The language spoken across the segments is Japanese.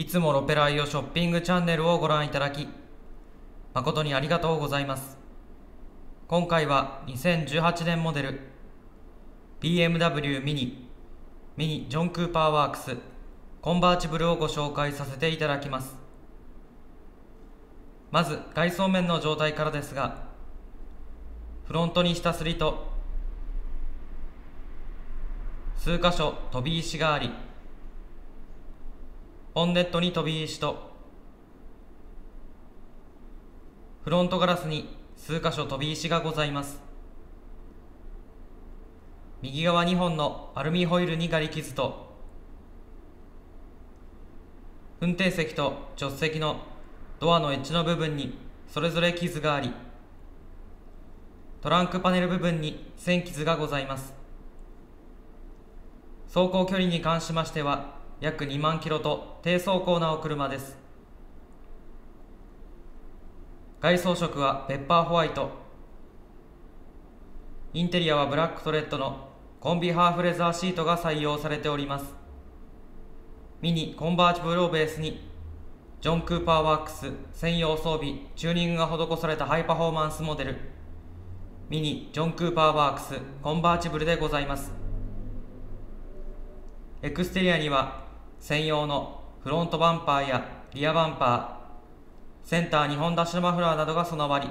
いつもロペライオショッピングチャンネルをご覧いただき、誠にありがとうございます。今回は2018年モデル BMW ミニミニジョン・クーパーワークスコンバーチブルをご紹介させていただきます。まず外装面の状態からですが、フロントに下すりと数箇所飛び石があり、ボンネットに飛び石と、フロントガラスに数箇所飛び石がございます。右側2本のアルミホイルにガリ傷と、運転席と助手席のドアのエッジの部分にそれぞれ傷があり、トランクパネル部分に線傷がございます。走行距離に関しましては約2万キロと低走行なお車です。外装色はペッパーホワイト。インテリアはブラックとレッドのコンビハーフレザーシートが採用されております。ミニコンバーチブルをベースにジョン・クーパーワークス専用装備チューニングが施されたハイパフォーマンスモデル。ミニジョン・クーパーワークスコンバーチブルでございます。エクステリアには専用のフロントバンパーやリアバンパー、センター2本ダッシュマフラーなどが備わり、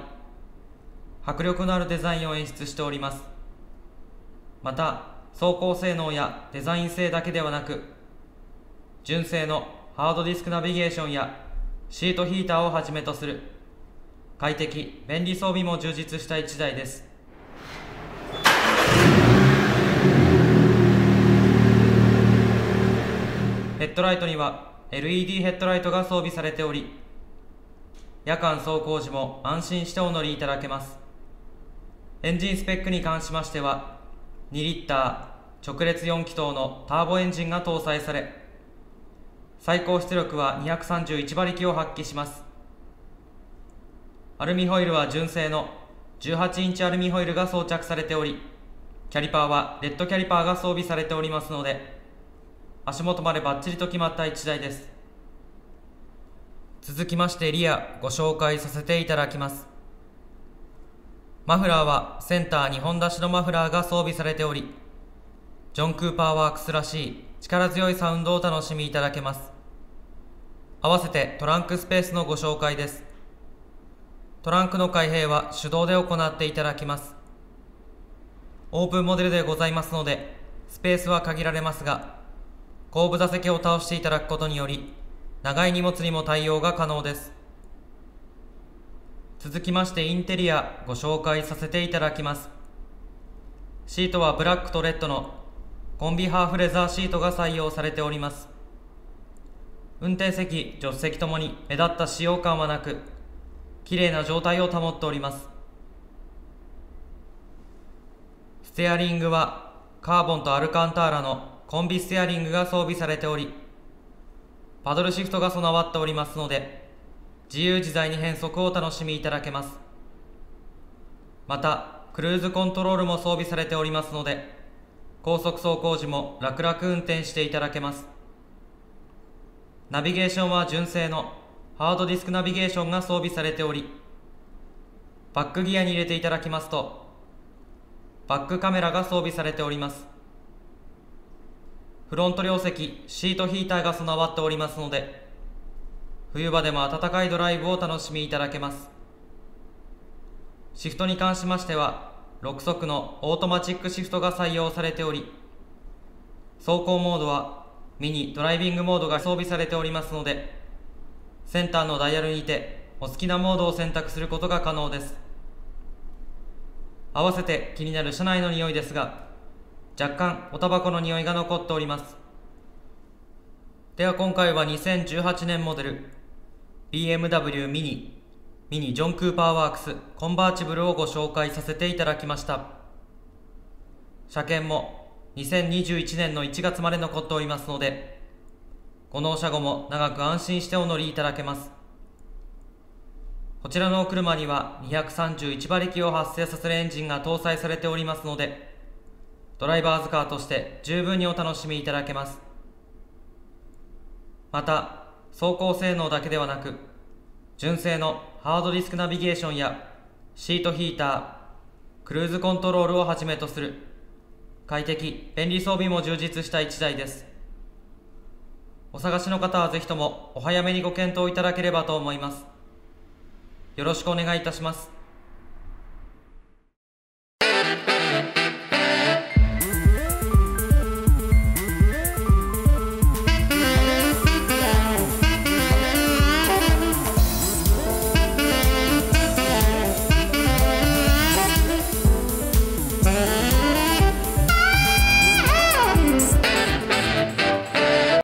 迫力のあるデザインを演出しております。また、走行性能やデザイン性だけではなく、純正のハードディスクナビゲーションやシートヒーターをはじめとする快適、便利装備も充実した1台です。ヘッドライトには LED ヘッドライトが装備されており、夜間走行時も安心してお乗りいただけます。エンジンスペックに関しましては、2リッター直列4気筒のターボエンジンが搭載され、最高出力は231馬力を発揮します。アルミホイルは純正の18インチアルミホイルが装着されており、キャリパーはレッドキャリパーが装備されておりますので、足元までバッチリと決まった1台です。続きましてリアご紹介させていただきます。マフラーはセンター2本出しのマフラーが装備されておりジョン・クーパーワークスらしい力強いサウンドを楽しみいただけます。合わせてトランクスペースのご紹介です。トランクの開閉は手動で行っていただきます。オープンモデルでございますのでスペースは限られますが後部座席を倒していただくことにより長い荷物にも対応が可能です。続きましてインテリアご紹介させていただきます。シートはブラックとレッドのコンビハーフレザーシートが採用されております。運転席助手席ともに目立った使用感はなく綺麗な状態を保っております。ステアリングはカーボンとアルカンターラのコンビステアリングが装備されており、パドルシフトが備わっておりますので、自由自在に変速をお楽しみいただけます。また、クルーズコントロールも装備されておりますので、高速走行時も楽々運転していただけます。ナビゲーションは純正のハードディスクナビゲーションが装備されており、バックギアに入れていただきますと、バックカメラが装備されております。フロント両席、シートヒーターが備わっておりますので、冬場でも暖かいドライブを楽しみいただけます。シフトに関しましては、6速のオートマチックシフトが採用されており、走行モードはミニドライビングモードが装備されておりますので、センターのダイヤルにてお好きなモードを選択することが可能です。合わせて気になる車内の匂いですが、若干おタバコの匂いが残っております。では今回は2018年モデル BMW ミニミニジョン・クーパーワークスコンバーチブルをご紹介させていただきました。車検も2021年の1月まで残っておりますのでご納車後も長く安心してお乗りいただけます。こちらのお車には231馬力を発生させるエンジンが搭載されておりますのでドライバーズカーとして十分にお楽しみいただけます。また、走行性能だけではなく純正のハードディスクナビゲーションやシートヒータークルーズコントロールをはじめとする快適便利装備も充実した1台です。お探しの方はぜひともお早めにご検討いただければと思います。よろしくお願いいたします。